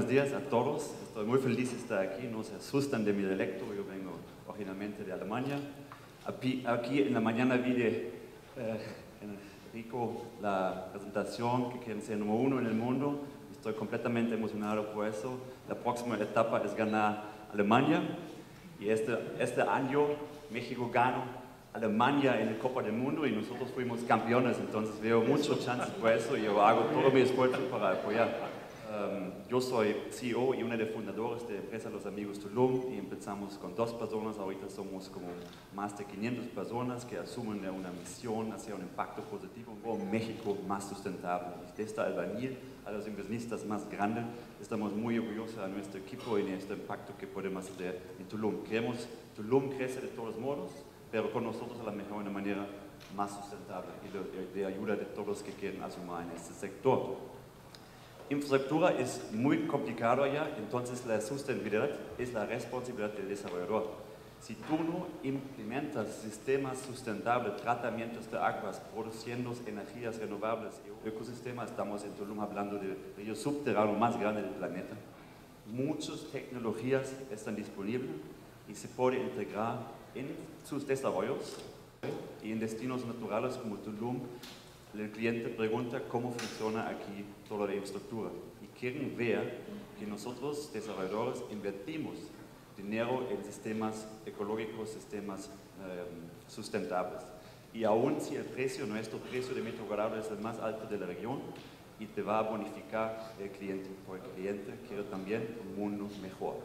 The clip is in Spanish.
buenos días a todos. Estoy muy feliz de estar aquí. No se asustan de mi dialecto. Yo vengo originalmente de Alemania. Aquí, en la mañana vi de eh, Rico la presentación que quieren ser número uno en el mundo. Estoy completamente emocionado por eso. La próxima etapa es ganar Alemania. Y este, este año México ganó Alemania en la Copa del Mundo y nosotros fuimos campeones. Entonces veo muchas chances por eso y yo hago todo mi esfuerzo para apoyar. Um, yo soy CEO y uno de los fundadores de empresa Los Amigos Tulum y empezamos con dos personas, ahorita somos como más de 500 personas que asumen una misión hacia un impacto positivo en México más sustentable. Desde albañil a los inversionistas más grandes, estamos muy orgullosos de nuestro equipo y de este impacto que podemos hacer en Tulum. Queremos Tulum crece de todos modos, pero con nosotros a la mejor manera más sustentable y de, ayuda de todos que quieren asumir en este sector infraestructura es muy complicado allá, entonces la sostenibilidad es la responsabilidad del desarrollador. Si tú no implementas sistemas sustentables, tratamientos de aguas, produciendo energías renovables, ecosistemas, estamos en Tulum hablando del río subterráneo más grande del planeta, muchas tecnologías están disponibles y se puede integrar en sus desarrollos y en destinos naturales como Tulum el cliente pregunta cómo funciona aquí toda la infraestructura y quieren ver que nosotros, desarrolladores, invertimos dinero en sistemas ecológicos, sistemas em, sustentables. Y aún si el precio, nuestro precio de metro cuadrado es el más alto de la región, y te va a bonificar el cliente, porque el cliente quiere también un mundo mejor.